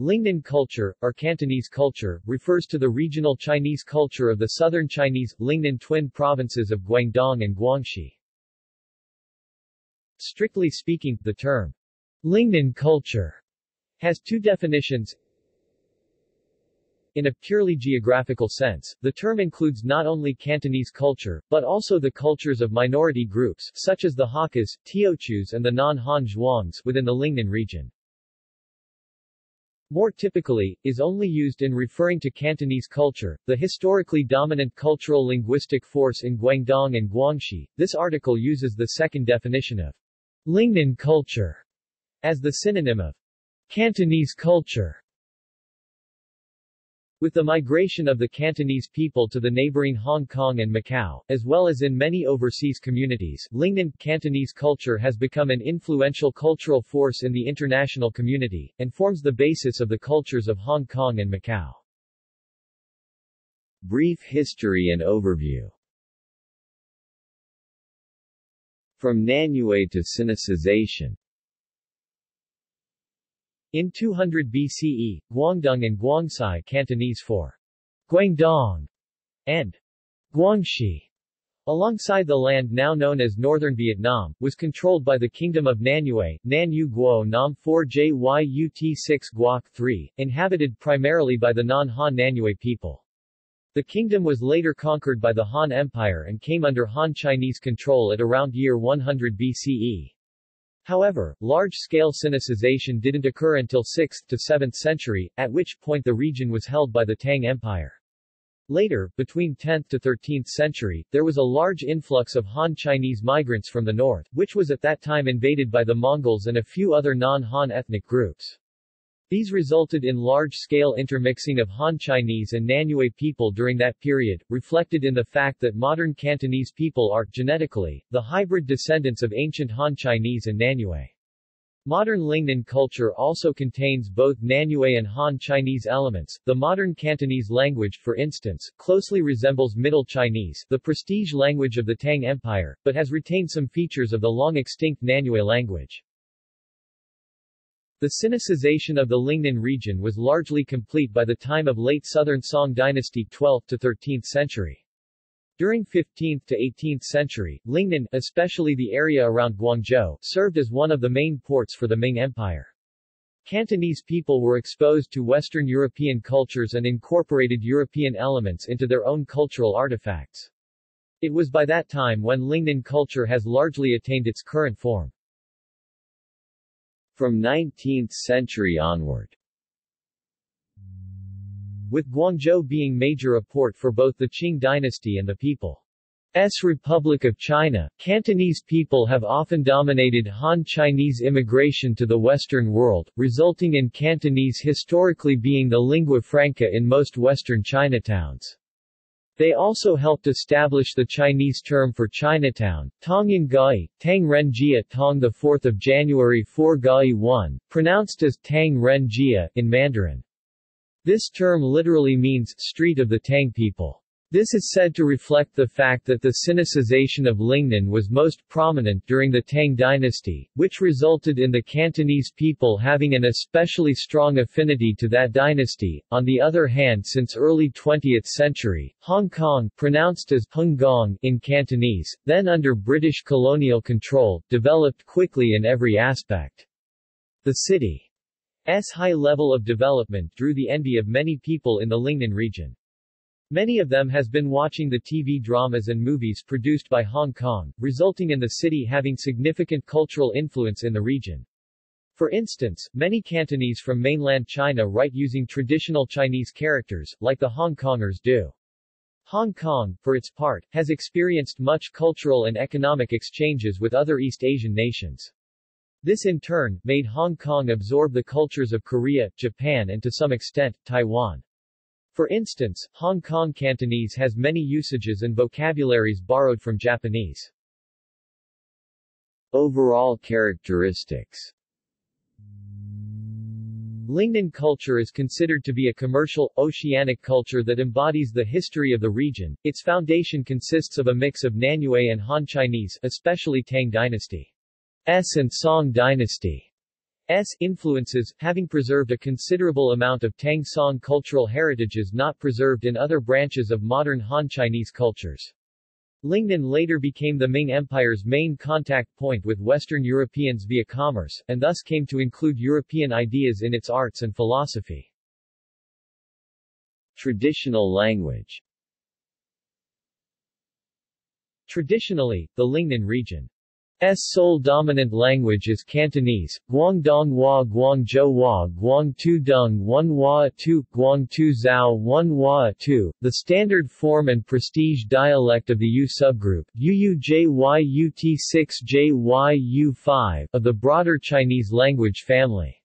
Lingnan culture, or Cantonese culture, refers to the regional Chinese culture of the southern Chinese, Lingnan twin provinces of Guangdong and Guangxi. Strictly speaking, the term Lingnan culture has two definitions. In a purely geographical sense, the term includes not only Cantonese culture, but also the cultures of minority groups, such as the Hakkas, Teochews and the non-Han Zhuangs within the Lingnan region. More typically, is only used in referring to Cantonese culture, the historically dominant cultural linguistic force in Guangdong and Guangxi. This article uses the second definition of Lingnan culture as the synonym of Cantonese culture. With the migration of the Cantonese people to the neighboring Hong Kong and Macau, as well as in many overseas communities, Lingnan Cantonese culture has become an influential cultural force in the international community, and forms the basis of the cultures of Hong Kong and Macau. Brief history and overview From Nanyue to Sinicization in 200 BCE, Guangdong and Guangxi Cantonese for Guangdong and Guangxi alongside the land now known as Northern Vietnam, was controlled by the Kingdom of Nanyue, Nanyu Guo Nam 4 JYUT 6 Guoc 3, inhabited primarily by the non-Han Nanyue people. The kingdom was later conquered by the Han Empire and came under Han Chinese control at around year 100 BCE. However, large-scale Sinicization didn't occur until 6th to 7th century, at which point the region was held by the Tang Empire. Later, between 10th to 13th century, there was a large influx of Han Chinese migrants from the north, which was at that time invaded by the Mongols and a few other non-Han ethnic groups. These resulted in large-scale intermixing of Han Chinese and Nanyue people during that period, reflected in the fact that modern Cantonese people are, genetically, the hybrid descendants of ancient Han Chinese and Nanyue. Modern Lingnan culture also contains both Nanyue and Han Chinese elements. The modern Cantonese language, for instance, closely resembles Middle Chinese, the prestige language of the Tang Empire, but has retained some features of the long-extinct Nanyue language. The Sinicization of the Lingnan region was largely complete by the time of late Southern Song dynasty 12th to 13th century. During 15th to 18th century, Lingnan, especially the area around Guangzhou, served as one of the main ports for the Ming Empire. Cantonese people were exposed to Western European cultures and incorporated European elements into their own cultural artifacts. It was by that time when Lingnan culture has largely attained its current form. From 19th century onward with Guangzhou being major a port for both the Qing dynasty and the People's Republic of China, Cantonese people have often dominated Han Chinese immigration to the Western world, resulting in Cantonese historically being the lingua franca in most Western Chinatowns. They also helped establish the Chinese term for Chinatown, Tongyan Gai, Tang Ren Jia Tong 4 January 4 Gai 1, pronounced as Tang Ren Jia, in Mandarin. This term literally means, street of the Tang people. This is said to reflect the fact that the Sinicization of Lingnan was most prominent during the Tang dynasty, which resulted in the Cantonese people having an especially strong affinity to that dynasty. On the other hand since early 20th century, Hong Kong pronounced as Hung Gong in Cantonese, then under British colonial control, developed quickly in every aspect. The city's high level of development drew the envy of many people in the Lingnan region. Many of them has been watching the TV dramas and movies produced by Hong Kong, resulting in the city having significant cultural influence in the region. For instance, many Cantonese from mainland China write using traditional Chinese characters, like the Hong Kongers do. Hong Kong, for its part, has experienced much cultural and economic exchanges with other East Asian nations. This in turn, made Hong Kong absorb the cultures of Korea, Japan and to some extent, Taiwan. For instance, Hong Kong Cantonese has many usages and vocabularies borrowed from Japanese. Overall characteristics Lingnan culture is considered to be a commercial, oceanic culture that embodies the history of the region. Its foundation consists of a mix of Nanyue and Han Chinese, especially Tang dynasty. S and Song dynasty. Influences, having preserved a considerable amount of Tang Song cultural heritages not preserved in other branches of modern Han Chinese cultures. Lingnan later became the Ming Empire's main contact point with Western Europeans via commerce, and thus came to include European ideas in its arts and philosophy. Traditional language Traditionally, the Lingnan region S sole dominant language is Cantonese, Guangdong Hua Guangzhou Hua Guangtu 1 Hua 2, Guangtu Zhao 1 Hua 2, the standard form and prestige dialect of the Yue subgroup, UUJYUT6JYU5, of the broader Chinese language family.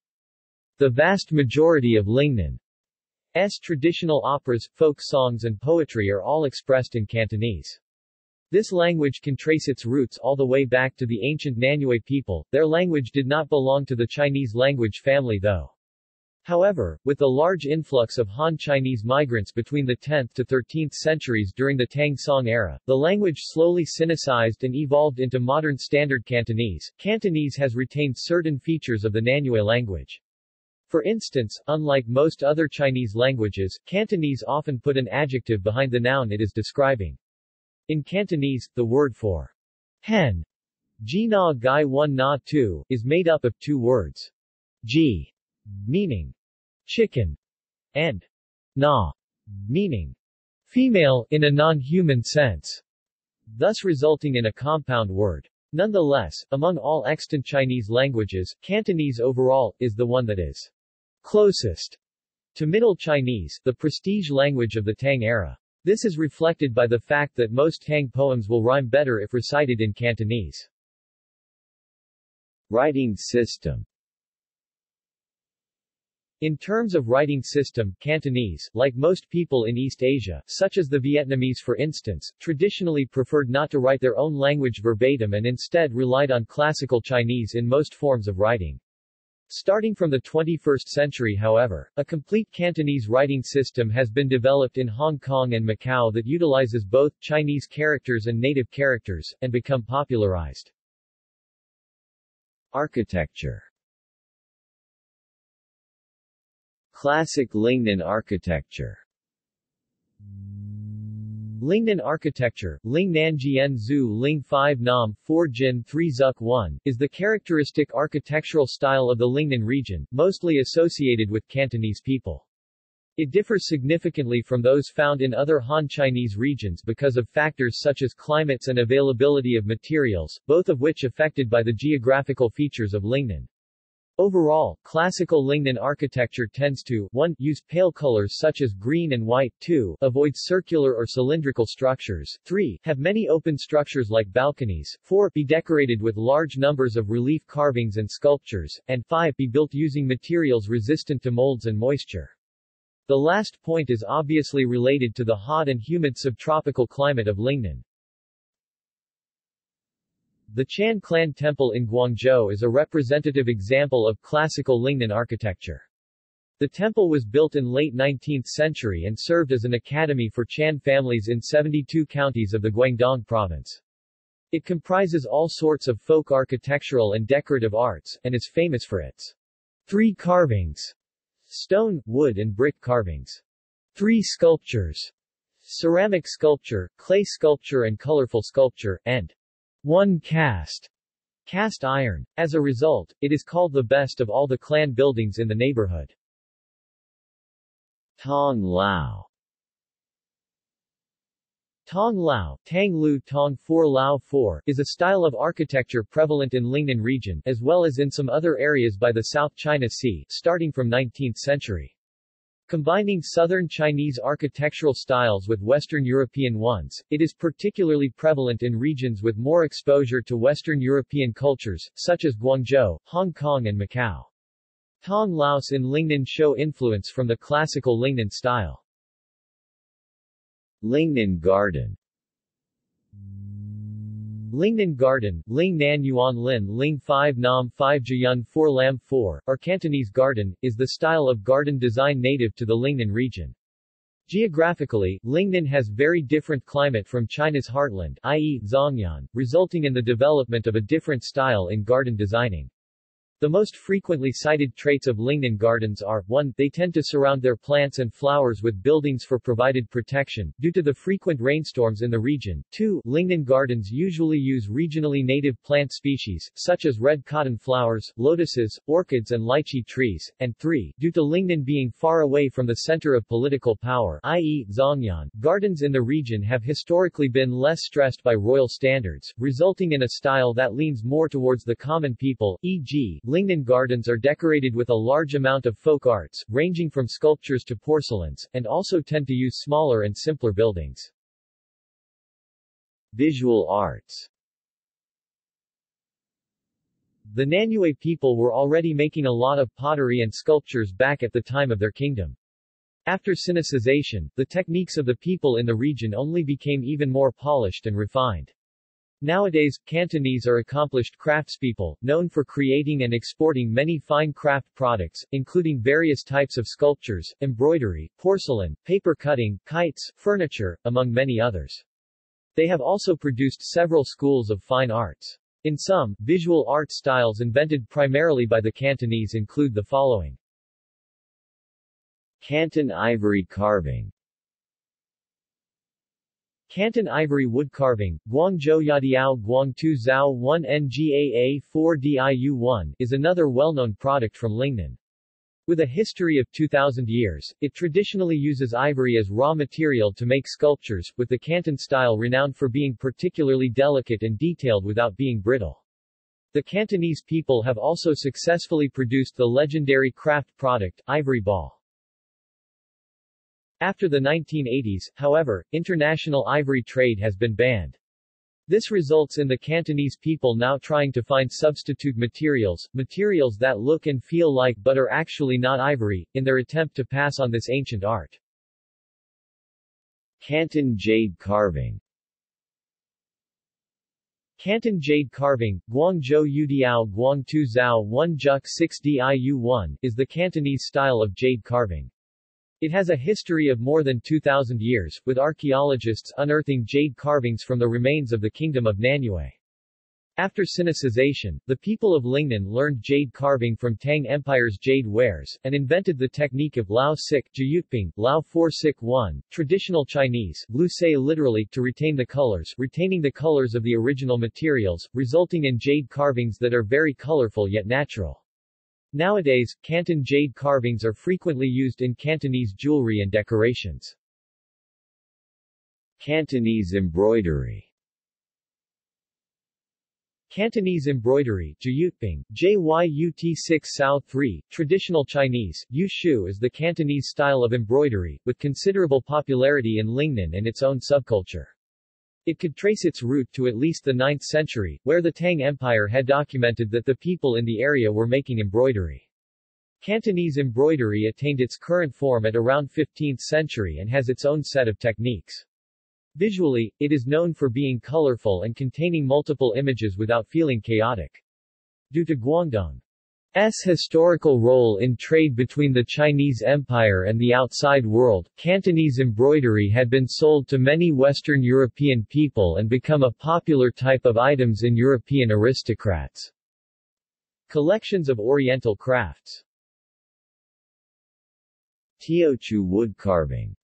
The vast majority of Lingnan's traditional operas, folk songs and poetry are all expressed in Cantonese. This language can trace its roots all the way back to the ancient Nanyue people, their language did not belong to the Chinese language family though. However, with the large influx of Han Chinese migrants between the 10th to 13th centuries during the Tang Song era, the language slowly Sinicized and evolved into modern Standard Cantonese. Cantonese has retained certain features of the Nanyue language. For instance, unlike most other Chinese languages, Cantonese often put an adjective behind the noun it is describing. In Cantonese, the word for hen, ji na gai one na tu, is made up of two words. Ji, meaning chicken, and na, meaning female in a non-human sense, thus resulting in a compound word. Nonetheless, among all extant Chinese languages, Cantonese overall, is the one that is closest to Middle Chinese, the prestige language of the Tang era. This is reflected by the fact that most Tang poems will rhyme better if recited in Cantonese. Writing system in terms of writing system, Cantonese, like most people in East Asia, such as the Vietnamese for instance, traditionally preferred not to write their own language verbatim and instead relied on classical Chinese in most forms of writing. Starting from the 21st century however, a complete Cantonese writing system has been developed in Hong Kong and Macau that utilizes both Chinese characters and native characters, and become popularized. Architecture Classic Lingnan architecture Lingnan architecture, Ling Nanjian Zhu Ling 5 Nam 4 Jin 3 Zuk 1, is the characteristic architectural style of the Lingnan region, mostly associated with Cantonese people. It differs significantly from those found in other Han Chinese regions because of factors such as climates and availability of materials, both of which affected by the geographical features of Lingnan. Overall, classical Lingnan architecture tends to 1. use pale colors such as green and white 2. avoid circular or cylindrical structures 3. have many open structures like balconies 4. be decorated with large numbers of relief carvings and sculptures, and 5. be built using materials resistant to molds and moisture. The last point is obviously related to the hot and humid subtropical climate of Lingnan. The Chan Clan Temple in Guangzhou is a representative example of classical Lingnan architecture. The temple was built in late 19th century and served as an academy for Chan families in 72 counties of the Guangdong province. It comprises all sorts of folk architectural and decorative arts, and is famous for its three carvings, stone, wood and brick carvings, three sculptures, ceramic sculpture, clay sculpture and colorful sculpture, and one cast cast iron. As a result, it is called the best of all the clan buildings in the neighborhood. Tong Lao Tong Lao, Tang Lu Tong 4 Lao 4, is a style of architecture prevalent in Lingnan region, as well as in some other areas by the South China Sea, starting from 19th century. Combining southern Chinese architectural styles with Western European ones, it is particularly prevalent in regions with more exposure to Western European cultures, such as Guangzhou, Hong Kong and Macau. Tong Laos in Lingnan show influence from the classical Lingnan style. Lingnan Garden Lingnan Garden, Ling Nan Yuan Lin Ling 5 Nam 5 Jiyun 4 Lam 4, or Cantonese Garden, is the style of garden design native to the Lingnan region. Geographically, Lingnan has very different climate from China's heartland, i.e., Zhongyuan, resulting in the development of a different style in garden designing. The most frequently cited traits of Lingnan gardens are, 1. They tend to surround their plants and flowers with buildings for provided protection, due to the frequent rainstorms in the region. 2. Lingnan gardens usually use regionally native plant species, such as red cotton flowers, lotuses, orchids and lychee trees. And 3. Due to Lingnan being far away from the center of political power, i.e., Zhongnan, gardens in the region have historically been less stressed by royal standards, resulting in a style that leans more towards the common people, e.g., Lingnan gardens are decorated with a large amount of folk arts, ranging from sculptures to porcelains, and also tend to use smaller and simpler buildings. Visual arts The Nanyue people were already making a lot of pottery and sculptures back at the time of their kingdom. After Sinicization, the techniques of the people in the region only became even more polished and refined. Nowadays, Cantonese are accomplished craftspeople, known for creating and exporting many fine craft products, including various types of sculptures, embroidery, porcelain, paper cutting, kites, furniture, among many others. They have also produced several schools of fine arts. In some, visual art styles invented primarily by the Cantonese include the following. Canton ivory carving Canton ivory wood carving, Guangzhou Yadiao Guangtu Zhao 1 Ngaa 4 Diu1, is another well-known product from Lingnan. With a history of 2,000 years, it traditionally uses ivory as raw material to make sculptures, with the Canton style renowned for being particularly delicate and detailed without being brittle. The Cantonese people have also successfully produced the legendary craft product, ivory ball. After the 1980s, however, international ivory trade has been banned. This results in the Cantonese people now trying to find substitute materials, materials that look and feel like but are actually not ivory, in their attempt to pass on this ancient art. Canton jade carving Canton jade carving, Guangzhou Yudiao Guangtu Zhao 1 Juk 6 Diu 1, is the Cantonese style of jade carving. It has a history of more than 2,000 years, with archaeologists unearthing jade carvings from the remains of the kingdom of Nanyue. After Sinicization, the people of Lingnan learned jade carving from Tang Empire's jade wares, and invented the technique of Lao Sik Jiyutping, Lao 4 Sik 1, traditional Chinese, Lu literally, to retain the colors, retaining the colors of the original materials, resulting in jade carvings that are very colorful yet natural. Nowadays, Canton jade carvings are frequently used in Cantonese jewelry and decorations. Cantonese embroidery Cantonese embroidery Jiyutping, JYUT 6 Sao 3, traditional Chinese, Yu Shu is the Cantonese style of embroidery, with considerable popularity in Lingnan and its own subculture. It could trace its root to at least the 9th century, where the Tang Empire had documented that the people in the area were making embroidery. Cantonese embroidery attained its current form at around 15th century and has its own set of techniques. Visually, it is known for being colorful and containing multiple images without feeling chaotic. Due to Guangdong S historical role in trade between the Chinese Empire and the outside world, Cantonese embroidery had been sold to many Western European people and become a popular type of items in European aristocrats. Collections of Oriental crafts. Teochew wood carving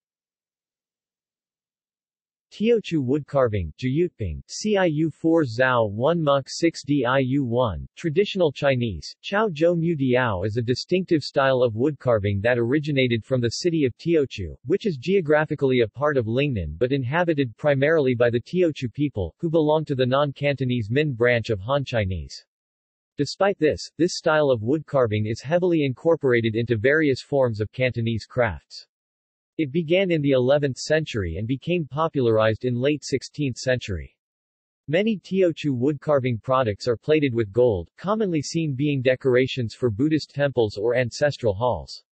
Teochew woodcarving, Jiyutping, Ciu 4 Zhao 1 Muk 6 Diu 1, traditional Chinese, Chao Zhou Mu Diao is a distinctive style of woodcarving that originated from the city of Teochew, which is geographically a part of Lingnan but inhabited primarily by the Teochew people, who belong to the non-Cantonese Min branch of Han Chinese. Despite this, this style of woodcarving is heavily incorporated into various forms of Cantonese crafts. It began in the 11th century and became popularized in late 16th century. Many Teochew woodcarving products are plated with gold, commonly seen being decorations for Buddhist temples or ancestral halls.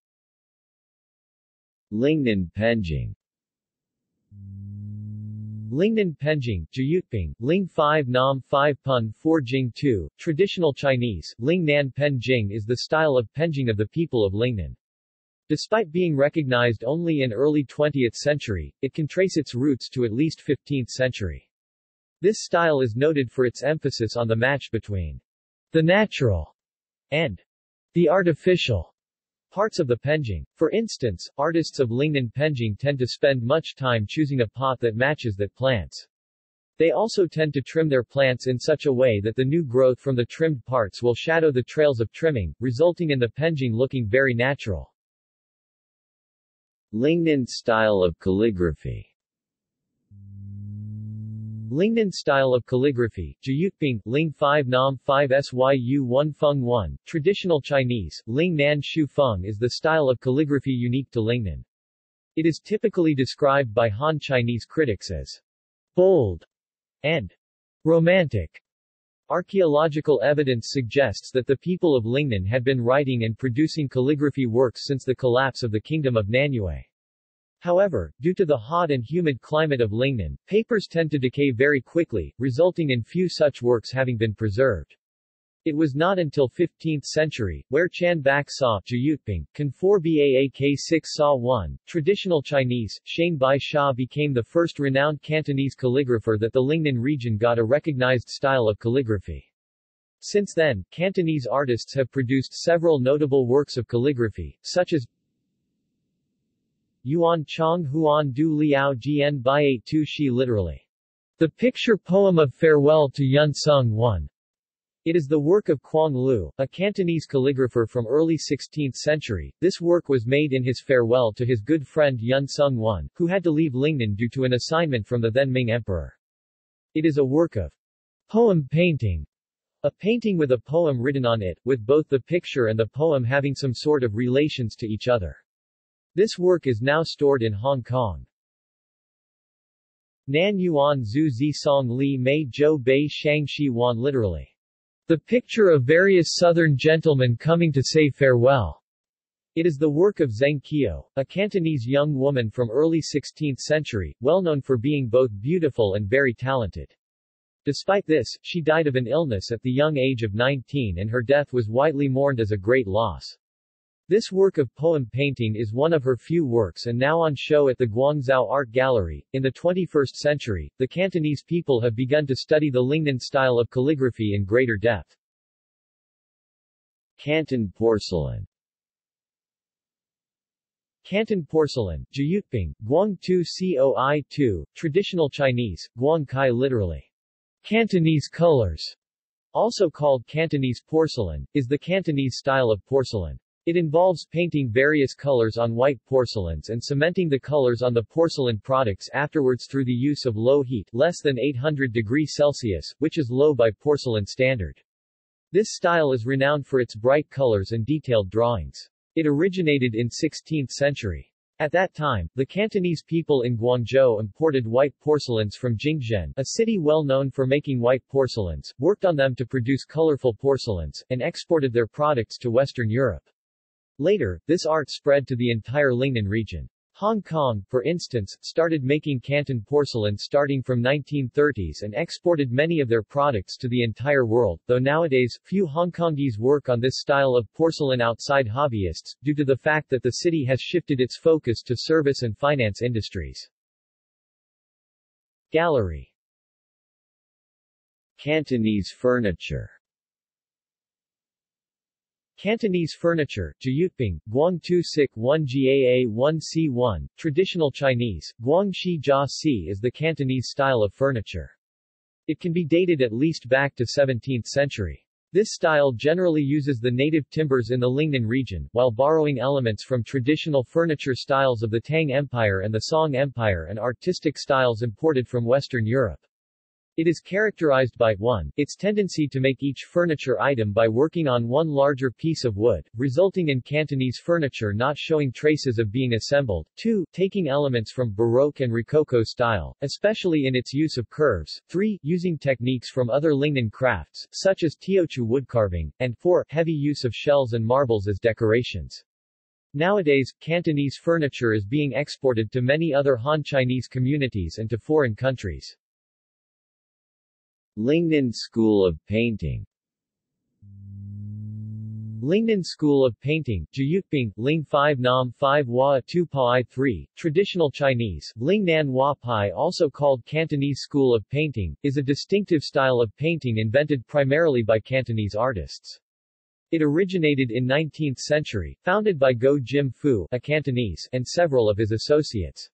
Lingnan Penjing Lingnan Penjing, Jiyutping, Ling 5 Nam 5 Pun 4 Jing 2, traditional Chinese, Ling Nan Penjing is the style of penjing of the people of Lingnan. Despite being recognized only in early 20th century, it can trace its roots to at least 15th century. This style is noted for its emphasis on the match between the natural and the artificial parts of the penjing. For instance, artists of Lingnan penjing tend to spend much time choosing a pot that matches that plants. They also tend to trim their plants in such a way that the new growth from the trimmed parts will shadow the trails of trimming, resulting in the penjing looking very natural. Lingnan style of calligraphy Lingnan style of calligraphy, Jiyutping, Ling 5 Nam 5 Syu 1 Feng 1, traditional Chinese, Ling Nan Shu Feng is the style of calligraphy unique to Lingnan. It is typically described by Han Chinese critics as bold and romantic. Archaeological evidence suggests that the people of Lingnan had been writing and producing calligraphy works since the collapse of the kingdom of Nanyue. However, due to the hot and humid climate of Lingnan, papers tend to decay very quickly, resulting in few such works having been preserved. It was not until 15th century, where Chan Bak Sa Jiyutping, Kan 4 Baak 6 Sa 1, traditional Chinese, Shane Bai Sha became the first renowned Cantonese calligrapher that the Lingnan region got a recognized style of calligraphy. Since then, Cantonese artists have produced several notable works of calligraphy, such as Yuan Chong Huan Du Liao Jian Bai Tu Shi literally. The picture poem of farewell to Yun Sung 1. It is the work of Quang Lu, a Cantonese calligrapher from early 16th century. This work was made in his farewell to his good friend Yun Sung 1, who had to leave Lingnan due to an assignment from the then Ming Emperor. It is a work of poem painting, a painting with a poem written on it, with both the picture and the poem having some sort of relations to each other. This work is now stored in Hong Kong. Nan Yuan Zhu Zi Song Li Mei Zhou Bei Shang Shi Wan literally. The picture of various southern gentlemen coming to say farewell. It is the work of Zheng Qiu, a Cantonese young woman from early 16th century, well known for being both beautiful and very talented. Despite this, she died of an illness at the young age of 19 and her death was widely mourned as a great loss. This work of poem painting is one of her few works and now on show at the Guangzhou Art Gallery. In the 21st century, the Cantonese people have begun to study the Lingnan style of calligraphy in greater depth. Canton porcelain Canton porcelain, Jiyutping, Guang Tu Coi Tu, traditional Chinese, Guang Kai literally. Cantonese colors, also called Cantonese porcelain, is the Cantonese style of porcelain. It involves painting various colors on white porcelains and cementing the colors on the porcelain products afterwards through the use of low heat less than 800 degrees Celsius, which is low by porcelain standard. This style is renowned for its bright colors and detailed drawings. It originated in 16th century. At that time, the Cantonese people in Guangzhou imported white porcelains from Jingdezhen, a city well known for making white porcelains, worked on them to produce colorful porcelains, and exported their products to Western Europe. Later, this art spread to the entire Lingnan region. Hong Kong, for instance, started making Canton porcelain starting from 1930s and exported many of their products to the entire world, though nowadays, few Hongkongese work on this style of porcelain outside hobbyists, due to the fact that the city has shifted its focus to service and finance industries. Gallery Cantonese furniture Cantonese furniture, Jiyutping, Guang Tu Sik 1 Gaa 1 C1, traditional Chinese, Guang Shi Jia Si is the Cantonese style of furniture. It can be dated at least back to 17th century. This style generally uses the native timbers in the Lingnan region, while borrowing elements from traditional furniture styles of the Tang Empire and the Song Empire and artistic styles imported from Western Europe. It is characterized by 1. its tendency to make each furniture item by working on one larger piece of wood, resulting in Cantonese furniture not showing traces of being assembled, 2. taking elements from Baroque and Rococo style, especially in its use of curves, 3. using techniques from other Lingnan crafts, such as Teochew woodcarving, and 4. heavy use of shells and marbles as decorations. Nowadays, Cantonese furniture is being exported to many other Han Chinese communities and to foreign countries. Lingnan School of Painting Lingnan School of Painting, Jiyutping, Ling 5 Nam 5 Hua 2 Pai 3, traditional Chinese, Ling Nan Hua Pai also called Cantonese School of Painting, is a distinctive style of painting invented primarily by Cantonese artists. It originated in 19th century, founded by Go Jim Fu, a Cantonese, and several of his associates.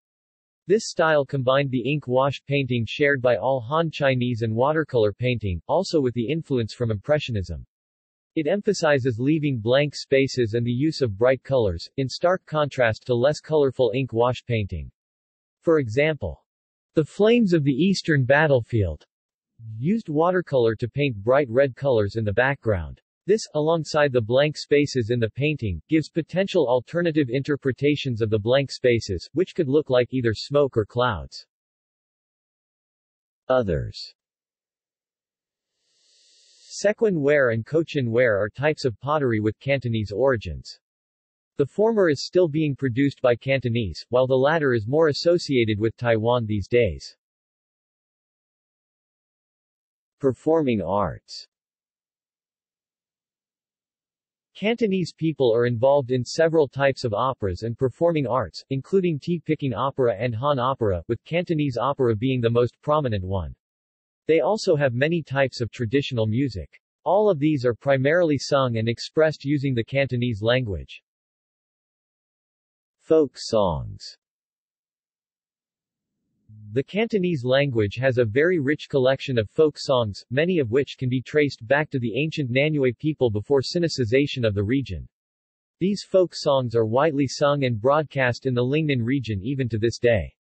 This style combined the ink wash painting shared by all Han Chinese and watercolor painting, also with the influence from Impressionism. It emphasizes leaving blank spaces and the use of bright colors, in stark contrast to less colorful ink wash painting. For example, the flames of the eastern battlefield used watercolor to paint bright red colors in the background. This, alongside the blank spaces in the painting, gives potential alternative interpretations of the blank spaces, which could look like either smoke or clouds. Others Shiwan ware and Cochin ware are types of pottery with Cantonese origins. The former is still being produced by Cantonese, while the latter is more associated with Taiwan these days. Performing arts Cantonese people are involved in several types of operas and performing arts, including tea-picking opera and Han opera, with Cantonese opera being the most prominent one. They also have many types of traditional music. All of these are primarily sung and expressed using the Cantonese language. Folk songs the Cantonese language has a very rich collection of folk songs, many of which can be traced back to the ancient Nanyue people before Sinicization of the region. These folk songs are widely sung and broadcast in the Lingnan region even to this day.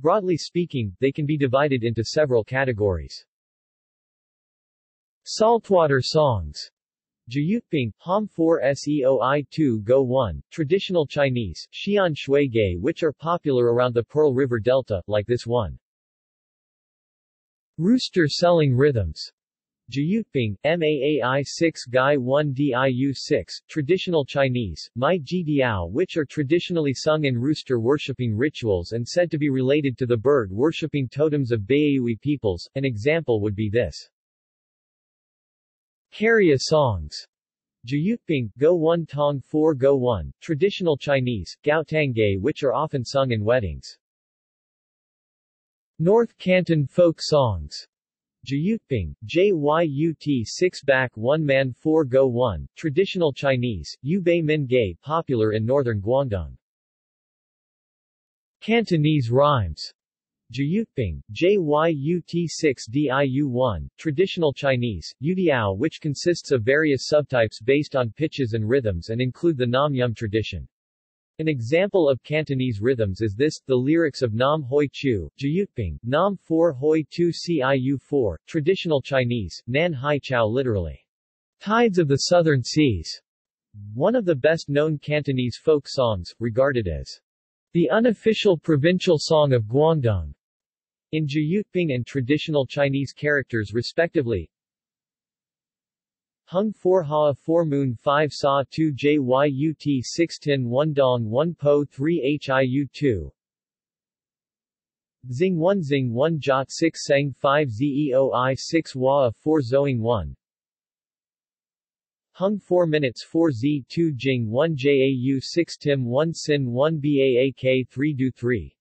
Broadly speaking, they can be divided into several categories. Saltwater songs Jiyutbing, Ham 4 Seoi 2 Go 1, traditional Chinese, Xian which are popular around the Pearl River Delta, like this one. Rooster selling rhythms Jiyutbing, Maai 6 Gai 1 Diu 6, traditional Chinese, Mai Ji Diao which are traditionally sung in rooster worshipping rituals and said to be related to the bird worshipping totems of Baiyue peoples, an example would be this. Carrier songs Jiyutbing, Go 1 Tong 4 Go 1, traditional Chinese, Gao Gaotangay which are often sung in weddings. North Canton folk songs Jiyutbing, JYUT 6 Back 1 Man 4 Go 1, traditional Chinese, Yu Bei Min Gay popular in northern Guangdong. Cantonese rhymes Jiyutbing, JYUT6DIU1, traditional Chinese, Yudiao which consists of various subtypes based on pitches and rhythms and include the Nam Yum tradition. An example of Cantonese rhythms is this, the lyrics of Nam Hoi Chu, Jiyutbing, Nam 4 Hoi 2 Ciu 4, traditional Chinese, Nan Hai Chao literally. Tides of the Southern Seas. One of the best-known Cantonese folk songs, regarded as the unofficial provincial song of Guangdong. In Jiyutbing and traditional Chinese characters respectively, Hung 4 Ha 4 Moon 5 Sa 2 Jyut 6 Tin 1 Dong 1 Po 3 Hiu 2 Xing 1 Xing 1 Jot 6 Sang 5 Zeoi 6 Wa 4 Zoing 1 Hung 4 minutes 4 Z 2 Jing 1 Jau 6 Tim 1 Sin 1 Baak 3 Du 3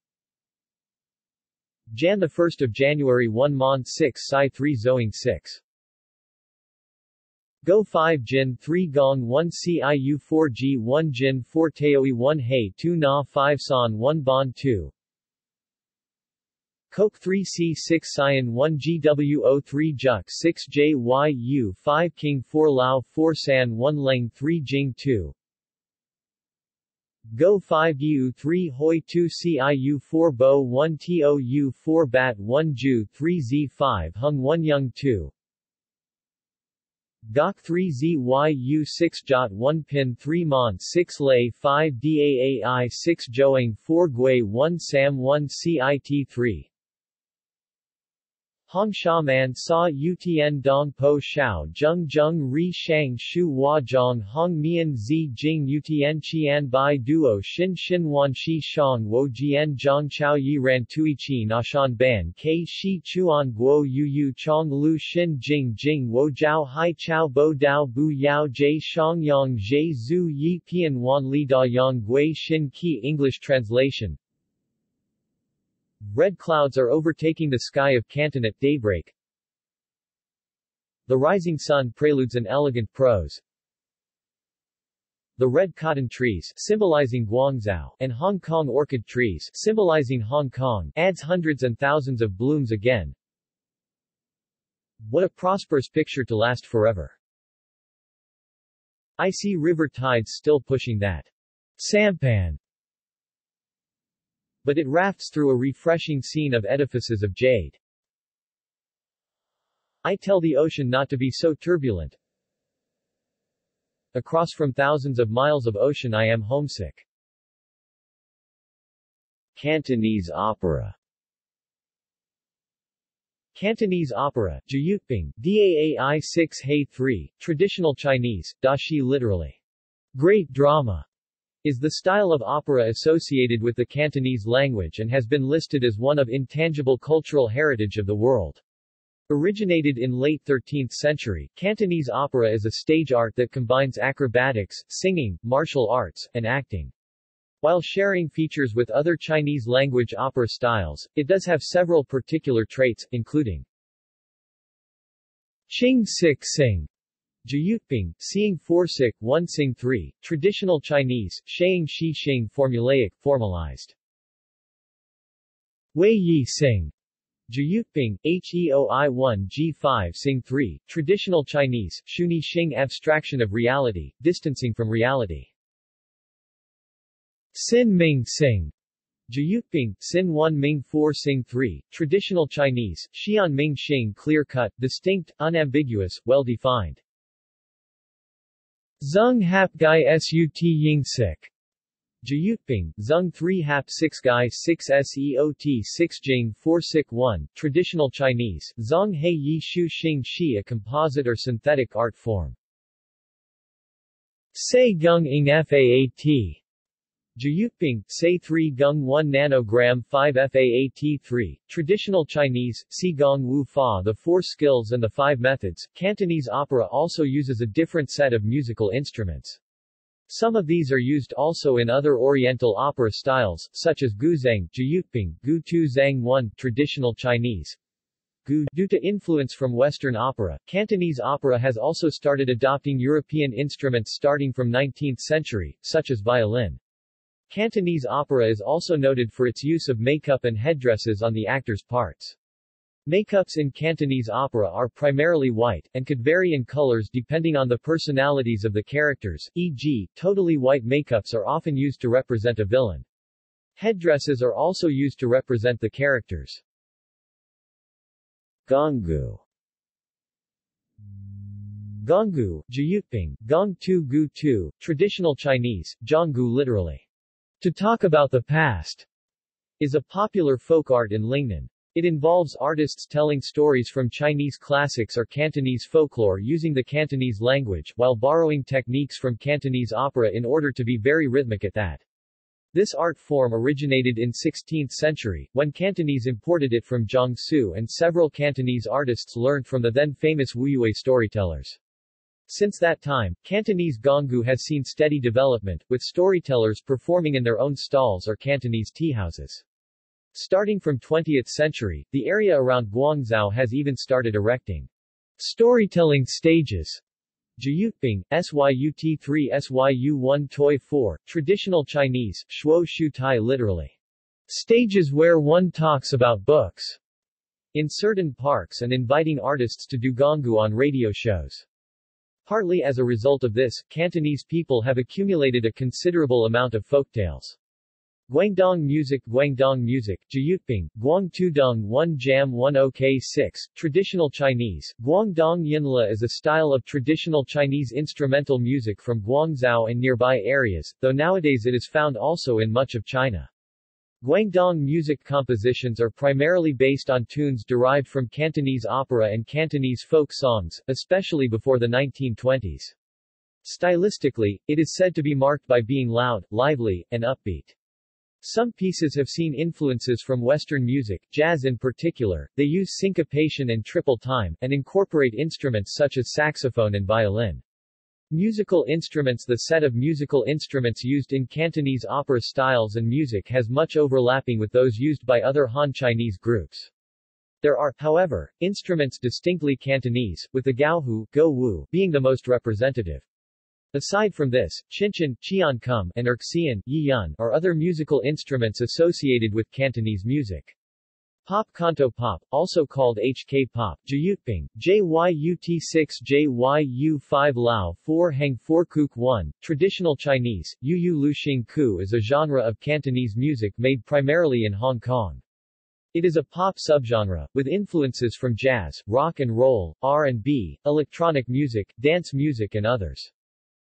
Jan 1 January 1 Mon 6 Psi 3 Zoing 6 Go 5 Jin 3 Gong 1 Ciu 4 G 1 Jin 4 Taoi 1 Hei 2 Na 5 San 1 Bon 2 Coke 3 C 6 Cyan 1 GWO 3 Juk 6 JYU 5 King 4 Lao 4 San 1 Leng 3 Jing 2 Go 5 U 3 Hoi 2 Ciu 4 Bo 1 Tou 4 Bat 1 Ju 3 Z 5 Hung 1 Young 2 Gok 3 ZYU 6 Jot 1 Pin 3 Mont 6 Lay 5 DAAI 6 Joang 4 Gui 1 Sam 1 CIT 3 Hong Sha Man Sa Utn Dong Po Shao Zheng Zheng Ri Shang Shu Hua Zhong Hong Mian Zi Jing Utn Qian Bai Duo Xin Xin Wan Shi Shang Wo Jian Zhang Chao Yi Ran Tui Qi Nashan Ban K Shi Chuan Guo Yu Yu Chong Lu Xin Jing Jing Wo Zhao Hai Chao Bo Dao Bu Yao Jie Shang Yang Jie Zhu Yi Pian Wan Li Da Yang Gui Xin Qi English translation Red clouds are overtaking the sky of Canton at daybreak. The rising sun preludes an elegant prose. the red cotton trees, symbolizing Guangzhou, and Hong Kong orchid trees, symbolizing Hong Kong, adds hundreds and thousands of blooms again. What a prosperous picture to last forever. I see river tides still pushing that sampan but it rafts through a refreshing scene of edifices of jade. I tell the ocean not to be so turbulent. Across from thousands of miles of ocean I am homesick. Cantonese opera Cantonese opera, Jiyutbing, Daai 6 He 3, traditional Chinese, Dashi literally, great drama, is the style of opera associated with the Cantonese language and has been listed as one of intangible cultural heritage of the world. Originated in late 13th century, Cantonese opera is a stage art that combines acrobatics, singing, martial arts, and acting. While sharing features with other Chinese language opera styles, it does have several particular traits, including Qing Sik Sing, Jiyutbing, Seeing 4 Sik, 1 Sing 3, traditional Chinese, Shaying Shi Xing formulaic, formalized. Wei Yi Sing, Jiyutbing, HEOI 1 G5 Sing 3, traditional Chinese, Shuni Xing abstraction of reality, distancing from reality. Sin Ming Sing, Jiyutbing, Sin 1 Ming 4 Sing 3, traditional Chinese, Xian Ming Xing clear-cut, distinct, unambiguous, well-defined. Zeng Hap Gai Sut Ying Sik. Jiyutbing, Zeng 3 Hap 6 Gai 6 Seot 6 Jing 4 Sik 1, traditional Chinese, Zong He Yi Shu Xing Shi a composite or synthetic art form. Sei Gung Ing Faat. Jiyutbing, Say 3 Gung 1 nanogram 5 FAAT 3, traditional Chinese, Si Gong Wu Fa The four skills and the five methods, Cantonese opera also uses a different set of musical instruments. Some of these are used also in other Oriental opera styles, such as Guzheng, Jiyutbing, Gu Tu Zhang 1, traditional Chinese, Gu. Due to influence from Western opera, Cantonese opera has also started adopting European instruments starting from 19th century, such as violin. Cantonese opera is also noted for its use of makeup and headdresses on the actors' parts. Makeups in Cantonese opera are primarily white, and could vary in colors depending on the personalities of the characters, e.g., totally white makeups are often used to represent a villain. Headdresses are also used to represent the characters. Gonggu Gonggu, Jiyutbing, Gong Tu Gu Tu, traditional Chinese, Zhonggu literally, to talk about the past is a popular folk art in Lingnan. It involves artists telling stories from Chinese classics or Cantonese folklore using the Cantonese language, while borrowing techniques from Cantonese opera in order to be very rhythmic at that. This art form originated in 16th century, when Cantonese imported it from Jiangsu and several Cantonese artists learned from the then famous Wuyue storytellers. Since that time, Cantonese Gonggu has seen steady development, with storytellers performing in their own stalls or Cantonese teahouses. Starting from 20th century, the area around Guangzhou has even started erecting storytelling stages. Jiyutbing, SYUT3 SYU1 Toy 4, traditional Chinese, Shuo Shu Tai literally. Stages where one talks about books. In certain parks and inviting artists to do gonggu on radio shows. Partly as a result of this, Cantonese people have accumulated a considerable amount of folktales. Guangdong music Guangdong music, Jiyutbing, Guangtudong 1 Jam 1 OK 6, traditional Chinese, Guangdong Yinla is a style of traditional Chinese instrumental music from Guangzhou and nearby areas, though nowadays it is found also in much of China. Guangdong music compositions are primarily based on tunes derived from Cantonese opera and Cantonese folk songs, especially before the 1920s. Stylistically, it is said to be marked by being loud, lively, and upbeat. Some pieces have seen influences from Western music, jazz in particular, they use syncopation and triple time, and incorporate instruments such as saxophone and violin. Musical instruments The set of musical instruments used in Cantonese opera styles and music has much overlapping with those used by other Han Chinese groups. There are, however, instruments distinctly Cantonese, with the Gaohu Go being the most representative. Aside from this, Chinchin, Chian Kum, and Erxian, Yiyun, are other musical instruments associated with Cantonese music. Pop Canto Pop, also called HK Pop, Jyutping, JYUT6 JYU5 Lao 4 Hang 4 Kuk 1, traditional Chinese, Yu Yu Lu Xing Ku is a genre of Cantonese music made primarily in Hong Kong. It is a pop subgenre, with influences from jazz, rock and roll, R&B, electronic music, dance music and others.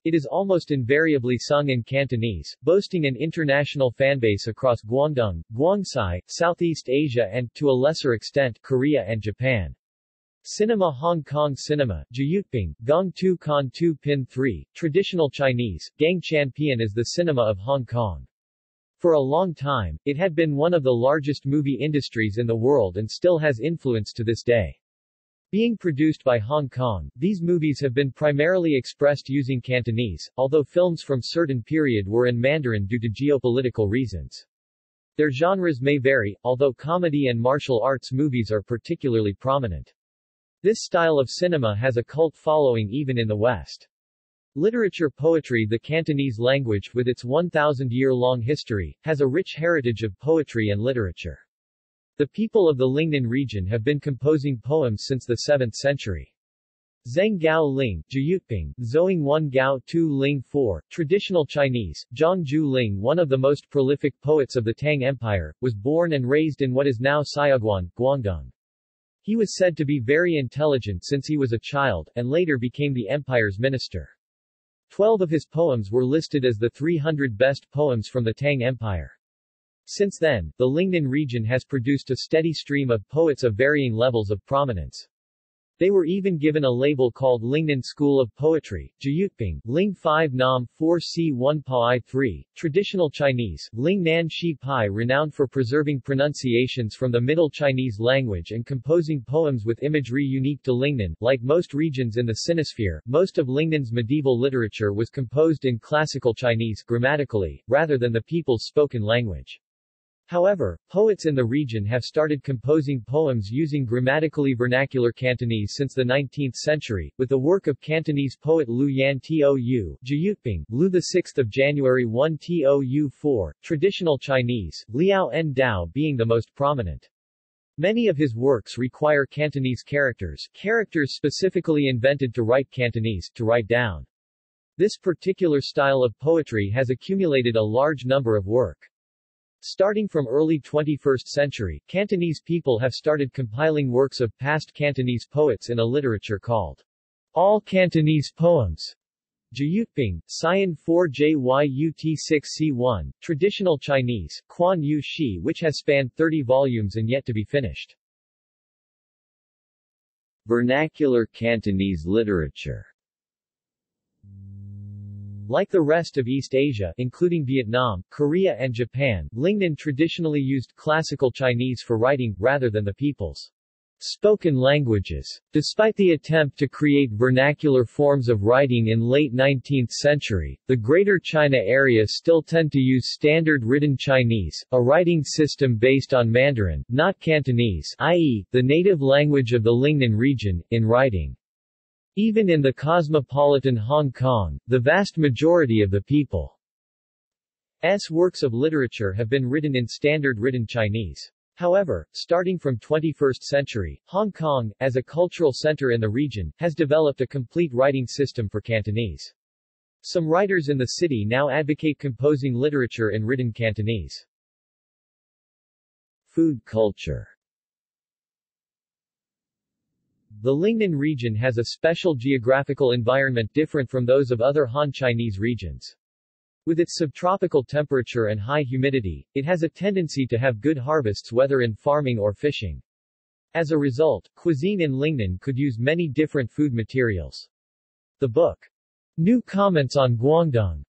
It is almost invariably sung in Cantonese, boasting an international fanbase across Guangdong, Guangxi, Southeast Asia and, to a lesser extent, Korea and Japan. Cinema Hong Kong Cinema, Jyutping, Gong Tu Kan Tu Pin 3, traditional Chinese, Gang Champion is the cinema of Hong Kong. For a long time, it had been one of the largest movie industries in the world and still has influence to this day. Being produced by Hong Kong, these movies have been primarily expressed using Cantonese, although films from certain period were in Mandarin due to geopolitical reasons. Their genres may vary, although comedy and martial arts movies are particularly prominent. This style of cinema has a cult following even in the West. Literature poetry The Cantonese language with its 1,000-year-long history, has a rich heritage of poetry and literature. The people of the Lingnan region have been composing poems since the 7th century. Zheng Gao Ling, Jyutping, Zoing 1 Gao 2 Ling 4, traditional Chinese, Zhang Jiuling one of the most prolific poets of the Tang Empire, was born and raised in what is now Shaoguan, Guangdong. He was said to be very intelligent since he was a child, and later became the empire's minister. Twelve of his poems were listed as the 300 best poems from the Tang Empire. Since then, the Lingnan region has produced a steady stream of poets of varying levels of prominence. They were even given a label called Lingnan School of Poetry, Jyutping, Ling 5 Nam 4 C 1 Pai 3, traditional Chinese, Ling Nan Shi Pai renowned for preserving pronunciations from the Middle Chinese language and composing poems with imagery unique to Lingnan. Like most regions in the Sinosphere, most of Lingnan's medieval literature was composed in classical Chinese grammatically, rather than the people's spoken language. However, poets in the region have started composing poems using grammatically vernacular Cantonese since the 19th century, with the work of Cantonese poet Lu Yan Tou, Jyutping, Lu 6 January 1 Tou 4, traditional Chinese, Liao En Dao being the most prominent. Many of his works require Cantonese characters, characters specifically invented to write Cantonese, to write down. This particular style of poetry has accumulated a large number of work. Starting from early 21st century, Cantonese people have started compiling works of past Cantonese poets in a literature called All Cantonese Poems. Jyutping, Cyan 4 JYUT 6 C1, traditional Chinese, Quan Yu Shi which has spanned 30 volumes and yet to be finished. Vernacular Cantonese literature like the rest of East Asia, including Vietnam, Korea and Japan, Lingnan traditionally used classical Chinese for writing, rather than the people's spoken languages. Despite the attempt to create vernacular forms of writing in late 19th century, the Greater China area still tend to use standard written Chinese, a writing system based on Mandarin, not Cantonese i.e., the native language of the Lingnan region, in writing. Even in the cosmopolitan Hong Kong, the vast majority of the people's works of literature have been written in standard written Chinese. However, starting from 21st century, Hong Kong, as a cultural center in the region, has developed a complete writing system for Cantonese. Some writers in the city now advocate composing literature in written Cantonese. Food culture the Lingnan region has a special geographical environment different from those of other Han Chinese regions. With its subtropical temperature and high humidity, it has a tendency to have good harvests whether in farming or fishing. As a result, cuisine in Lingnan could use many different food materials. The book, New Comments on Guangdong,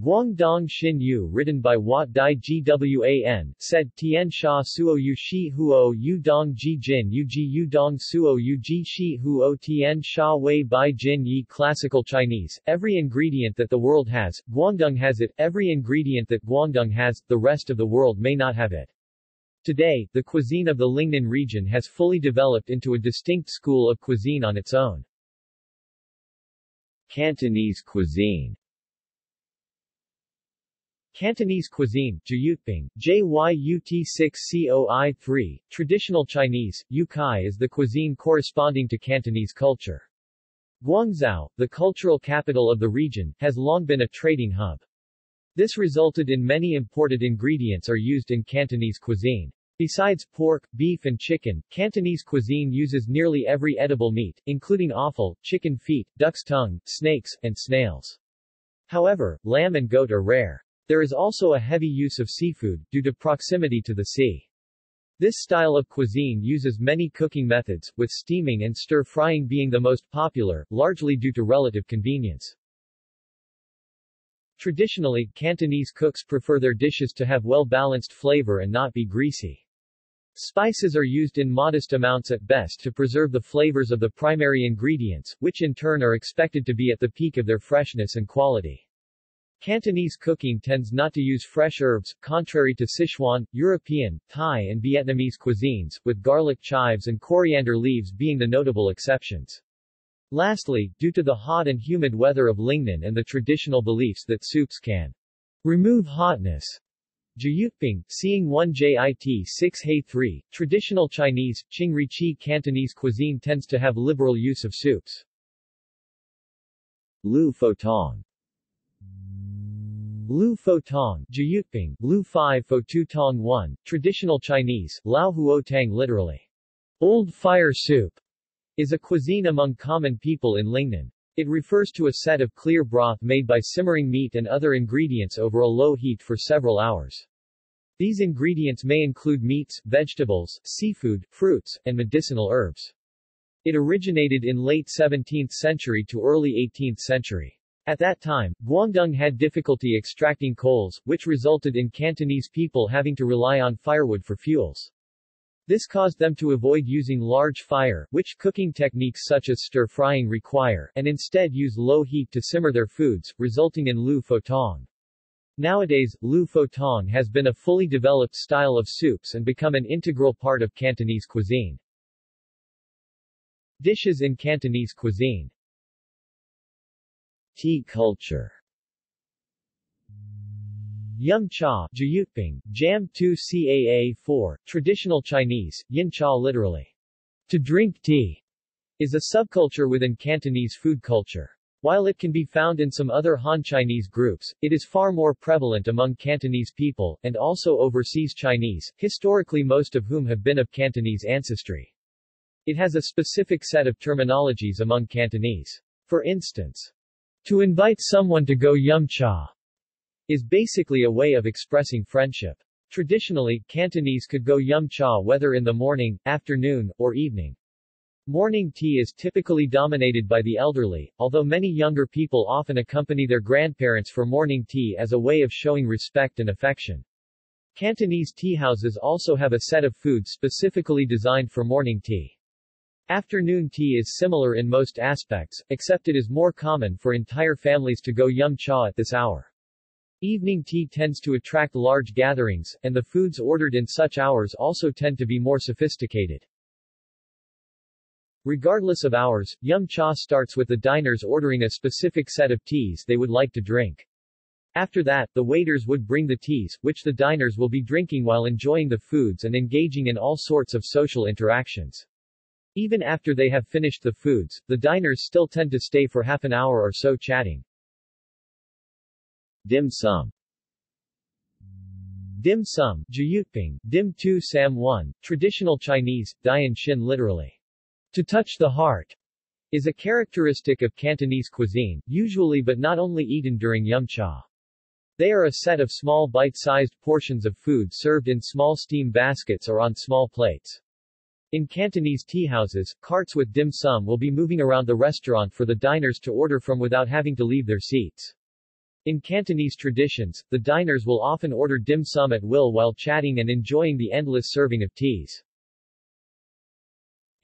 Guangdong Xin Yu written by Wat Dai Gwan, said Tian Sha Suo Yu Shi Huo Yu Dong Ji Jin Yu Ji Yu Dong Suo Yu Ji Shi Huo Tian Sha Wei Bai Jin Yi Classical Chinese, every ingredient that the world has, Guangdong has it, every ingredient that Guangdong has, the rest of the world may not have it. Today, the cuisine of the Lingnan region has fully developed into a distinct school of cuisine on its own. Cantonese cuisine Cantonese cuisine, Jyutping, JYUT6COI3, traditional Chinese, Yukai is the cuisine corresponding to Cantonese culture. Guangzhou, the cultural capital of the region, has long been a trading hub. This resulted in many imported ingredients are used in Cantonese cuisine. Besides pork, beef and chicken, Cantonese cuisine uses nearly every edible meat, including offal, chicken feet, duck's tongue, snakes, and snails. However, lamb and goat are rare. There is also a heavy use of seafood, due to proximity to the sea. This style of cuisine uses many cooking methods, with steaming and stir-frying being the most popular, largely due to relative convenience. Traditionally, Cantonese cooks prefer their dishes to have well-balanced flavor and not be greasy. Spices are used in modest amounts at best to preserve the flavors of the primary ingredients, which in turn are expected to be at the peak of their freshness and quality. Cantonese cooking tends not to use fresh herbs, contrary to Sichuan, European, Thai and Vietnamese cuisines, with garlic chives and coriander leaves being the notable exceptions. Lastly, due to the hot and humid weather of Lingnan and the traditional beliefs that soups can remove hotness, Jyutping, seeing 1 JIT 6 He 3, traditional Chinese, Qingriqi Cantonese cuisine tends to have liberal use of soups. Lu Fo Tong Lu Fo Tong, Jyutping, Lu Fai Fo Tu Tong 1, traditional Chinese, Lao Huo Tang literally, old fire soup, is a cuisine among common people in Lingnan. It refers to a set of clear broth made by simmering meat and other ingredients over a low heat for several hours. These ingredients may include meats, vegetables, seafood, fruits, and medicinal herbs. It originated in late 17th century to early 18th century. At that time, Guangdong had difficulty extracting coals, which resulted in Cantonese people having to rely on firewood for fuels. This caused them to avoid using large fire, which cooking techniques such as stir-frying require, and instead use low heat to simmer their foods, resulting in lu fo tong. Nowadays, lu fo tong has been a fully developed style of soups and become an integral part of Cantonese cuisine. Dishes in Cantonese cuisine Tea culture Yum Cha, Jyutping, Jam 2 Caa 4, traditional Chinese, Yin Cha literally, to drink tea, is a subculture within Cantonese food culture. While it can be found in some other Han Chinese groups, it is far more prevalent among Cantonese people, and also overseas Chinese, historically most of whom have been of Cantonese ancestry. It has a specific set of terminologies among Cantonese. For instance, to invite someone to go yum cha is basically a way of expressing friendship. Traditionally, Cantonese could go yum cha whether in the morning, afternoon, or evening. Morning tea is typically dominated by the elderly, although many younger people often accompany their grandparents for morning tea as a way of showing respect and affection. Cantonese tea houses also have a set of foods specifically designed for morning tea. Afternoon tea is similar in most aspects, except it is more common for entire families to go yum cha at this hour. Evening tea tends to attract large gatherings, and the foods ordered in such hours also tend to be more sophisticated. Regardless of hours, yum cha starts with the diners ordering a specific set of teas they would like to drink. After that, the waiters would bring the teas, which the diners will be drinking while enjoying the foods and engaging in all sorts of social interactions. Even after they have finished the foods, the diners still tend to stay for half an hour or so chatting. Dim sum Dim sum, Jyutping, Dim Tu Sam 1, traditional Chinese, Dian Xin literally, to touch the heart, is a characteristic of Cantonese cuisine, usually but not only eaten during yum cha. They are a set of small bite-sized portions of food served in small steam baskets or on small plates. In Cantonese teahouses, carts with dim sum will be moving around the restaurant for the diners to order from without having to leave their seats. In Cantonese traditions, the diners will often order dim sum at will while chatting and enjoying the endless serving of teas.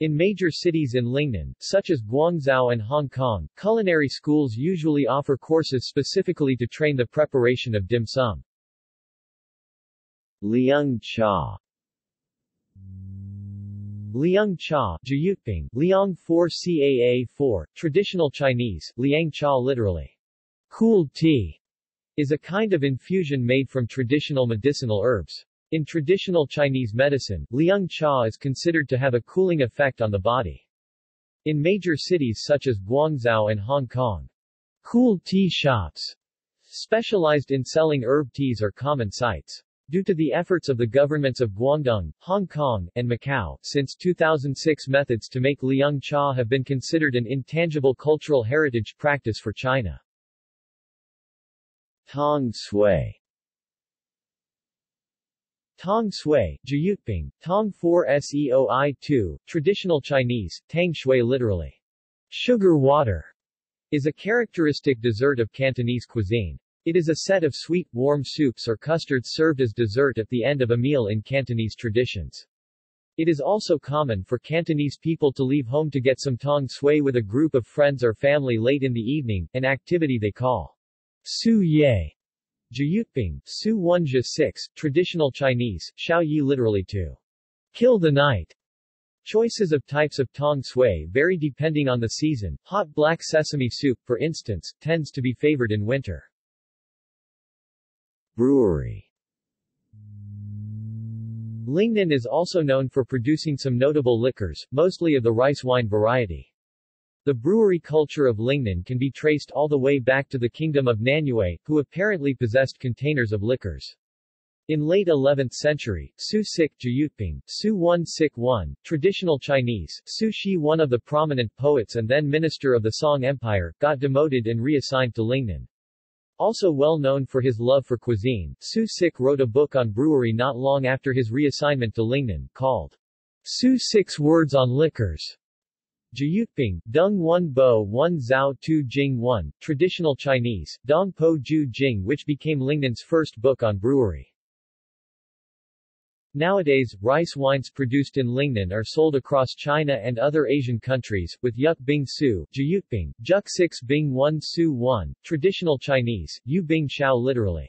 In major cities in Lingnan, such as Guangzhou and Hong Kong, culinary schools usually offer courses specifically to train the preparation of dim sum. Liang Cha Liang Cha, Jyutping, Liang 4 Caa 4, traditional Chinese, Liang Cha literally, cool tea, is a kind of infusion made from traditional medicinal herbs. In traditional Chinese medicine, Liang Cha is considered to have a cooling effect on the body. In major cities such as Guangzhou and Hong Kong, cool tea shops specialized in selling herb teas are common sights. Due to the efforts of the governments of Guangdong, Hong Kong, and Macau, since 2006 methods to make Liang Cha have been considered an intangible cultural heritage practice for China. Tong Sui Tong Sui, Jyutping, Tong 4 Seoi 2, traditional Chinese, Tang Shui literally, sugar water, is a characteristic dessert of Cantonese cuisine. It is a set of sweet, warm soups or custards served as dessert at the end of a meal in Cantonese traditions. It is also common for Cantonese people to leave home to get some tong sui with a group of friends or family late in the evening, an activity they call su ye. Jyutping, su wenjia 6, traditional Chinese, xiao yi literally to kill the night. Choices of types of tong sui vary depending on the season. Hot black sesame soup, for instance, tends to be favored in winter. Brewery Lingnan is also known for producing some notable liquors, mostly of the rice wine variety. The brewery culture of Lingnan can be traced all the way back to the kingdom of Nanyue, who apparently possessed containers of liquors. In late 11th century, Su Sik Jyutping, Su 1 Sik 1, traditional Chinese, Su Shi one of the prominent poets and then minister of the Song Empire, got demoted and reassigned to Lingnan. Also well known for his love for cuisine, Su Sik wrote a book on brewery not long after his reassignment to Lingnan, called Su Sik's Words on Liquors. Jyutping, Dung 1 Bo 1 Zhao 2 Jing 1, traditional Chinese, Dong Po Ju Jing which became Lingnan's first book on brewery. Nowadays, rice wines produced in Lingnan are sold across China and other Asian countries, with Yuk Bing Su, Jyutping, Juk 6 Bing 1 Su 1, traditional Chinese, Yu Bing Xiao literally,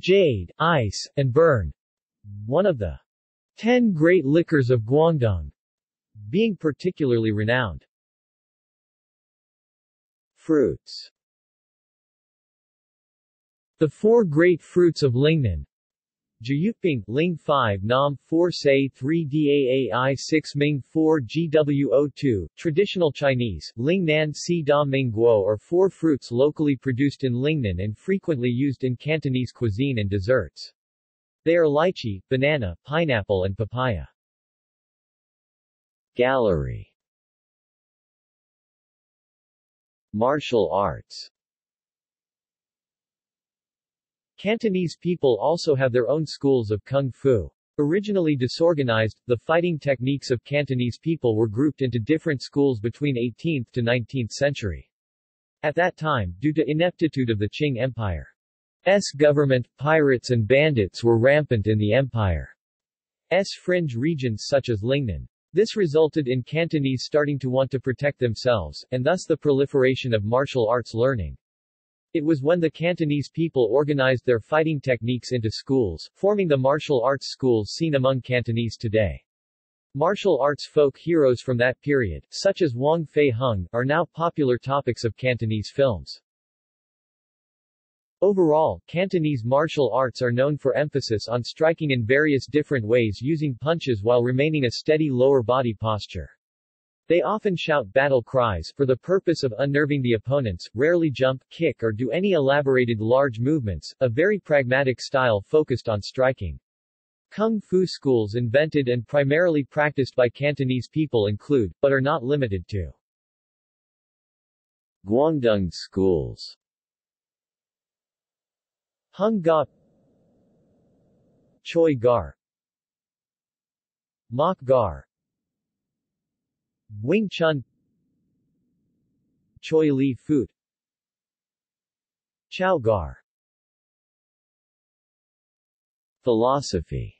jade, ice, and burn, one of the ten great liquors of Guangdong, being particularly renowned. Fruits The four great fruits of Lingnan, Jyutping, Ling 5 Nam 4 Say 3 Daai 6 Ming 4 GWO2, traditional Chinese, Ling Nan Si Da Ming Guo are four fruits locally produced in Lingnan and frequently used in Cantonese cuisine and desserts. They are lychee, banana, pineapple and papaya. Gallery Martial arts Cantonese people also have their own schools of kung fu. Originally disorganized, the fighting techniques of Cantonese people were grouped into different schools between 18th to 19th century. At that time, due to ineptitude of the Qing Empire's government, pirates and bandits were rampant in the empire's fringe regions such as Lingnan. This resulted in Cantonese starting to want to protect themselves, and thus the proliferation of martial arts learning. It was when the Cantonese people organized their fighting techniques into schools, forming the martial arts schools seen among Cantonese today. Martial arts folk heroes from that period, such as Wong Fei Hung, are now popular topics of Cantonese films. Overall, Cantonese martial arts are known for emphasis on striking in various different ways using punches while remaining a steady lower body posture. They often shout battle cries, for the purpose of unnerving the opponents, rarely jump, kick or do any elaborated large movements, a very pragmatic style focused on striking. Kung Fu schools invented and primarily practiced by Cantonese people include, but are not limited to Guangdong schools Hung Ga Choi Gar Mok Gar Wing Chun. Choi Li Fut Chow Gar. Philosophy.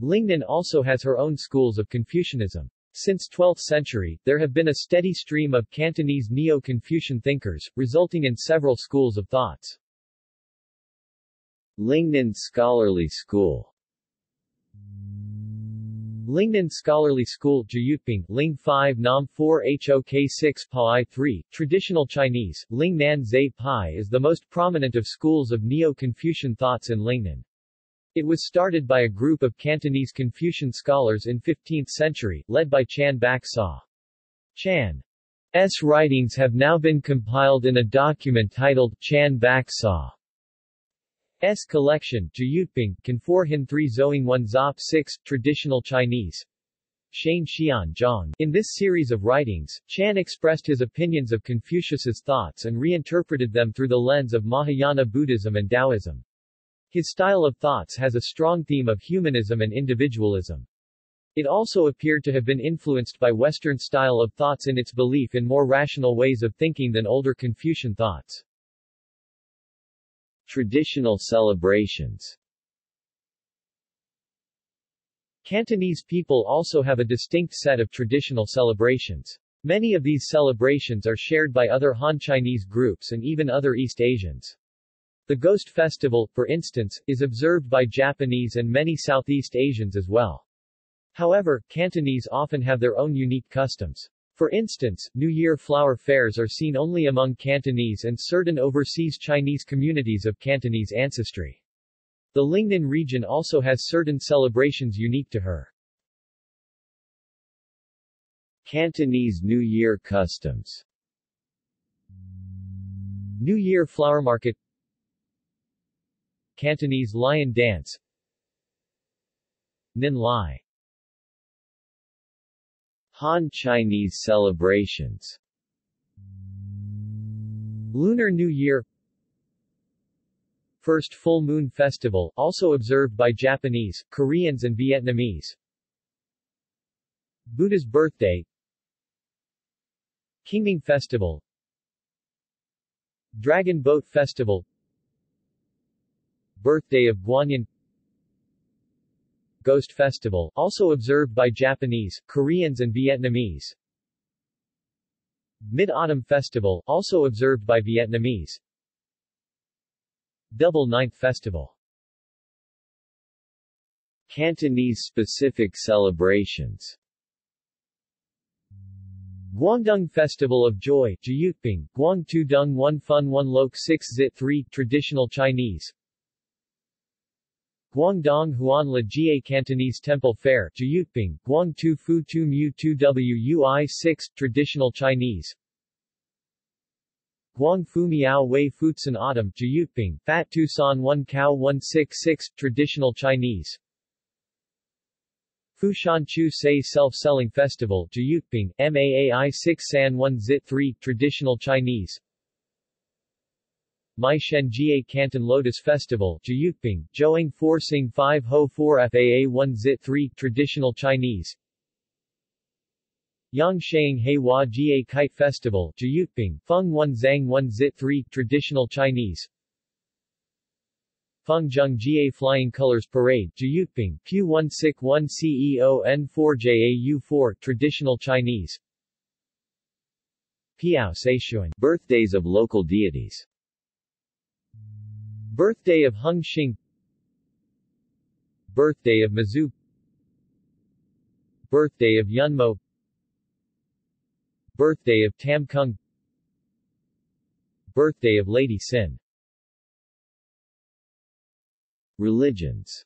Lingnan also has her own schools of Confucianism. Since 12th century, there have been a steady stream of Cantonese Neo-Confucian thinkers, resulting in several schools of thoughts. Lingnan Scholarly School Lingnan Scholarly School Jyutping, Ling 5 Nam 4 Hok 6 Pai 3, Traditional Chinese, Ling Nan Zai Pai is the most prominent of schools of Neo-Confucian thoughts in Lingnan. It was started by a group of Cantonese Confucian scholars in 15th century, led by Chan Bak Sa. Chan's writings have now been compiled in a document titled Chan Bak Sa. S collection, Jyutping, Confor Hin 3 Zoing 1 Zop 6, Traditional Chinese. Shane Xian Zhang. In this series of writings, Chan expressed his opinions of Confucius's thoughts and reinterpreted them through the lens of Mahayana Buddhism and Taoism. His style of thoughts has a strong theme of humanism and individualism. It also appeared to have been influenced by Western style of thoughts in its belief in more rational ways of thinking than older Confucian thoughts. Traditional celebrations Cantonese people also have a distinct set of traditional celebrations. Many of these celebrations are shared by other Han Chinese groups and even other East Asians. The Ghost Festival, for instance, is observed by Japanese and many Southeast Asians as well. However, Cantonese often have their own unique customs. For instance, New Year flower fairs are seen only among Cantonese and certain overseas Chinese communities of Cantonese ancestry. The Lingnan region also has certain celebrations unique to her. Cantonese New Year customs New Year flower market Cantonese lion dance Nin Lai Han Chinese celebrations. Lunar New Year. First Full Moon Festival, also observed by Japanese, Koreans and Vietnamese. Buddha's Birthday. Qingming Festival. Dragon Boat Festival. Birthday of Guanyin Ghost Festival, also observed by Japanese, Koreans and Vietnamese. Mid-Autumn Festival, also observed by Vietnamese. Double Ninth Festival Cantonese-specific celebrations Guangdong Festival of Joy, Jyutping, Guang Tu Dung 1 Fun 1 Lok 6 Zit 3, Traditional Chinese Guangdong Huan La Jie Cantonese Temple Fair, Jyutping, Guang Tu Fu Tu Mu Tu Wui 6, Traditional Chinese. Guang Fu Miao Wei Futsun Autumn, Jyutping, Fat Tu San 1 Cow 166, Traditional Chinese. Fushan Chu Sei Self-Selling Festival, Jyutping, Maai 6 San 1 Zit 3, Traditional Chinese Mai Shen Jie Canton Lotus Festival, Jyutping, Zhouang 4 Sing 5 Ho 4 FAA 1 Zit 3, Traditional Chinese. Yang Sheng Hei Hua Jie Kite Festival, Jyutping, Feng 1 Zhang 1 Zit 3, Traditional Chinese. Feng Zheng Jie Flying Colors Parade, Jyutping, Pu 1 Sik 1 CEO N4 JAU 4, Traditional Chinese. Piao Seishuan, Birthdays of local deities Birthday of Hung Shing. Birthday of Mazu Birthday of Yunmo. Birthday of Tam Kung. Birthday of Lady Sin. Religions.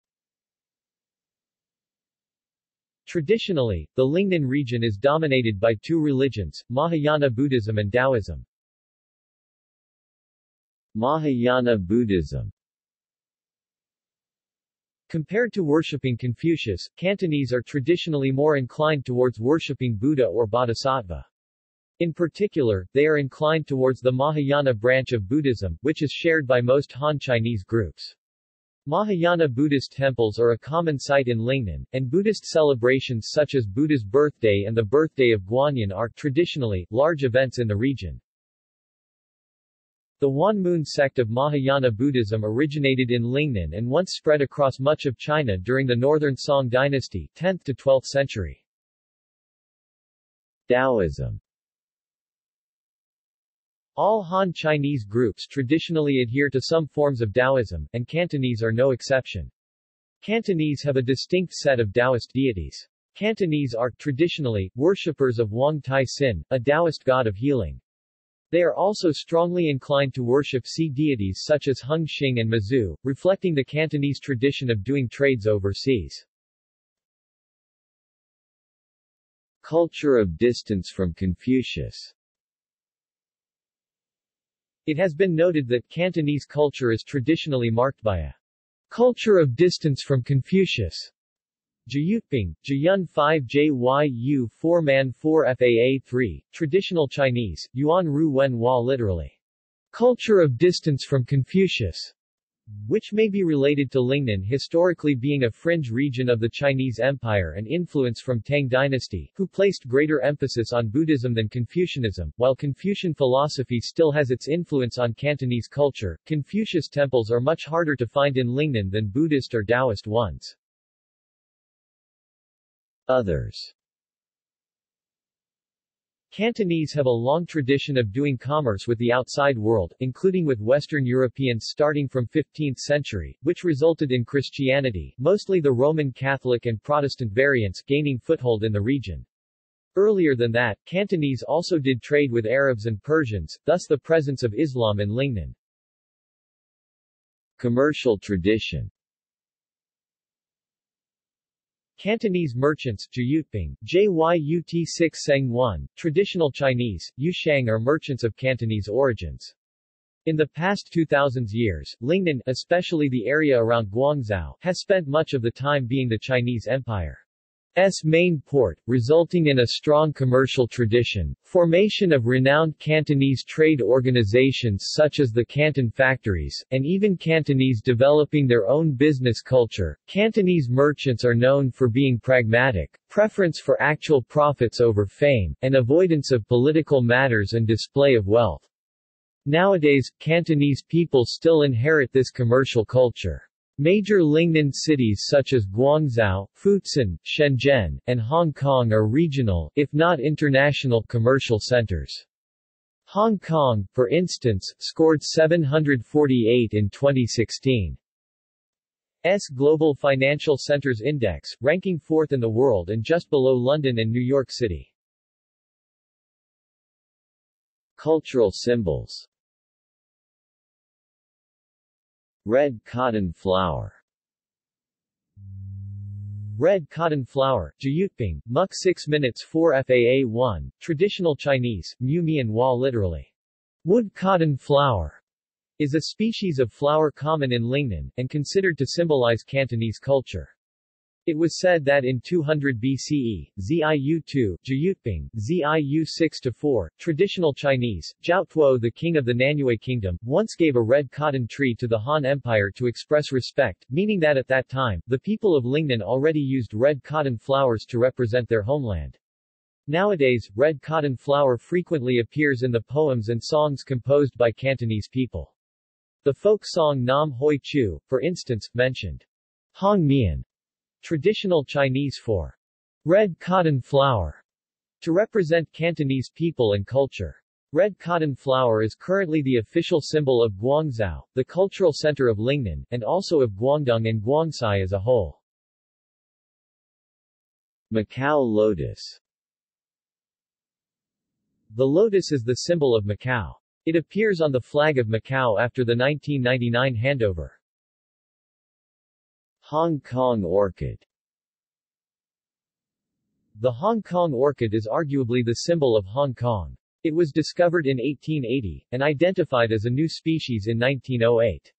Traditionally, the Lingnan region is dominated by two religions, Mahayana Buddhism and Taoism. Mahayana Buddhism Compared to worshipping Confucius, Cantonese are traditionally more inclined towards worshipping Buddha or Bodhisattva. In particular, they are inclined towards the Mahayana branch of Buddhism, which is shared by most Han Chinese groups. Mahayana Buddhist temples are a common sight in Lingnan, and Buddhist celebrations such as Buddha's birthday and the birthday of Guanyin are, traditionally, large events in the region. The Wan Moon sect of Mahayana Buddhism originated in Lingnan and once spread across much of China during the Northern Song dynasty 10th to 12th century. Taoism All Han Chinese groups traditionally adhere to some forms of Taoism, and Cantonese are no exception. Cantonese have a distinct set of Taoist deities. Cantonese are, traditionally, worshippers of Wong Tai Sin, a Taoist god of healing. They are also strongly inclined to worship sea deities such as Hung Shing and Mazu, reflecting the Cantonese tradition of doing trades overseas. Culture of distance from Confucius It has been noted that Cantonese culture is traditionally marked by a culture of distance from Confucius. Jyutping, Jiyun 5 JYU 4 Man 4 FAA 3, Traditional Chinese, Yuan Ru Wen Hua literally. Culture of distance from Confucius which may be related to Lingnan historically being a fringe region of the Chinese Empire and influence from Tang dynasty, who placed greater emphasis on Buddhism than Confucianism. While Confucian philosophy still has its influence on Cantonese culture, Confucius temples are much harder to find in Lingnan than Buddhist or Taoist ones. Others Cantonese have a long tradition of doing commerce with the outside world, including with Western Europeans starting from 15th century, which resulted in Christianity, mostly the Roman Catholic and Protestant variants, gaining foothold in the region. Earlier than that, Cantonese also did trade with Arabs and Persians, thus the presence of Islam in Lingnan. Commercial tradition Cantonese merchants Jyutping, JYUT 6 Seng 1, traditional Chinese, Yushang are merchants of Cantonese origins. In the past 2000s years, Lingnan, especially the area around Guangzhou, has spent much of the time being the Chinese Empire. S main port, resulting in a strong commercial tradition, formation of renowned Cantonese trade organizations such as the Canton Factories, and even Cantonese developing their own business culture. Cantonese merchants are known for being pragmatic, preference for actual profits over fame, and avoidance of political matters and display of wealth. Nowadays, Cantonese people still inherit this commercial culture. Major Lingnan cities such as Guangzhou, Futshan, Shenzhen, and Hong Kong are regional, if not international, commercial centers. Hong Kong, for instance, scored 748 in 2016. S Global Financial Centers Index, ranking fourth in the world and just below London and New York City. Cultural symbols Red cotton flower Red cotton flower, Jyutping, Muk 6 minutes 4 FAA 1, traditional Chinese, Mu Mian Hua literally. Wood cotton flower, is a species of flower common in Lingnan, and considered to symbolize Cantonese culture. It was said that in 200 BCE, Ziu-2, Jyutping, Ziu 6-4, traditional Chinese, Zhao Tuo the king of the Nanyue kingdom, once gave a red cotton tree to the Han Empire to express respect, meaning that at that time, the people of Lingnan already used red cotton flowers to represent their homeland. Nowadays, red cotton flower frequently appears in the poems and songs composed by Cantonese people. The folk song Nam Hoi Chu, for instance, mentioned Hong Mian Traditional Chinese for red cotton flower to represent Cantonese people and culture. Red cotton flower is currently the official symbol of Guangzhou, the cultural center of Lingnan, and also of Guangdong and Guangxi as a whole. Macau lotus The lotus is the symbol of Macau. It appears on the flag of Macau after the 1999 handover. Hong Kong orchid The Hong Kong orchid is arguably the symbol of Hong Kong. It was discovered in 1880, and identified as a new species in 1908.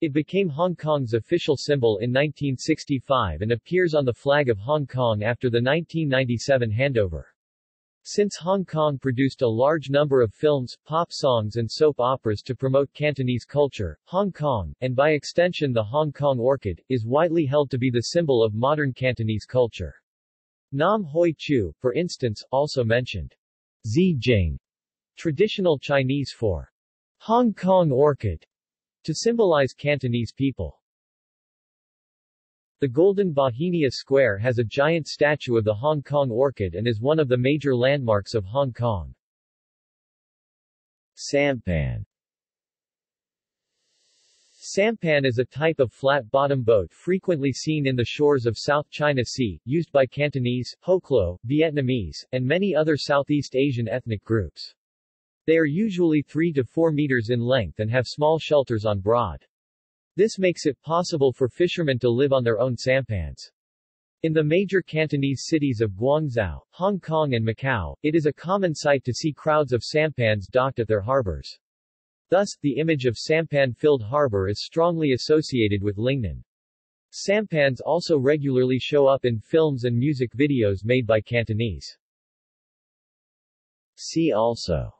It became Hong Kong's official symbol in 1965 and appears on the flag of Hong Kong after the 1997 handover. Since Hong Kong produced a large number of films, pop songs and soap operas to promote Cantonese culture, Hong Kong, and by extension the Hong Kong orchid, is widely held to be the symbol of modern Cantonese culture. Nam Hoi Chu, for instance, also mentioned Zijing, traditional Chinese for Hong Kong orchid, to symbolize Cantonese people. The Golden Bauhinia Square has a giant statue of the Hong Kong orchid and is one of the major landmarks of Hong Kong. Sampan Sampan is a type of flat-bottom boat frequently seen in the shores of South China Sea, used by Cantonese, Hoklo, Vietnamese, and many other Southeast Asian ethnic groups. They are usually 3 to 4 meters in length and have small shelters on broad. This makes it possible for fishermen to live on their own sampans. In the major Cantonese cities of Guangzhou, Hong Kong and Macau, it is a common sight to see crowds of sampans docked at their harbors. Thus, the image of sampan-filled harbor is strongly associated with Lingnan. Sampans also regularly show up in films and music videos made by Cantonese. See also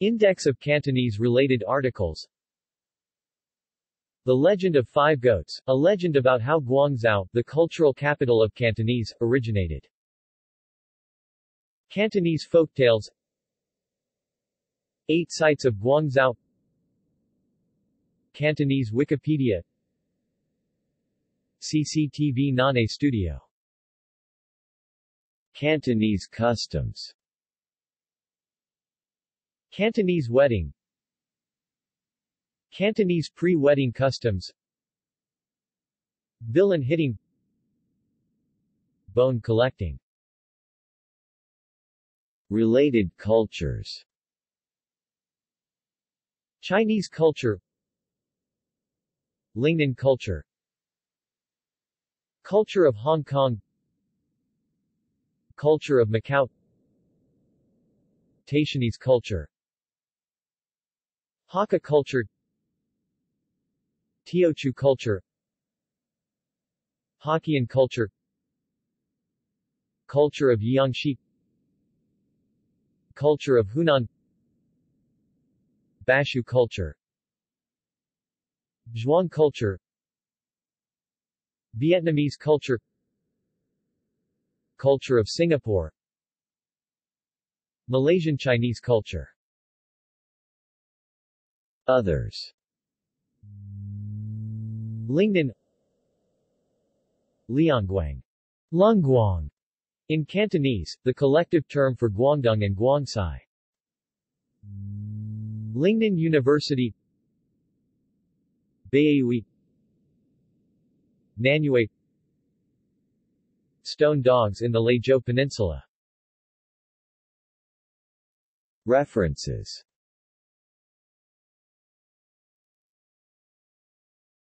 Index of Cantonese-related articles. The Legend of Five Goats, a legend about how Guangzhou, the cultural capital of Cantonese, originated. Cantonese folktales Eight sites of Guangzhou. Cantonese Wikipedia. CCTV Nane Studio. Cantonese customs Cantonese wedding. Cantonese pre-wedding customs. Villain hitting. Bone collecting. Related cultures. Chinese culture. Lingnan culture. Culture of Hong Kong. Culture of Macau. Taishanese culture Hakka culture Teochew culture Hokkien culture Culture of Jiangxi Culture of Hunan Bashu culture Zhuang culture Vietnamese culture Culture of Singapore Malaysian Chinese culture Others. Lingnan. Liangguang. Lungguang. In Cantonese, the collective term for Guangdong and Guangxi. Lingnan University. Baiyue. Nanyue Stone dogs in the Leizhou Peninsula. References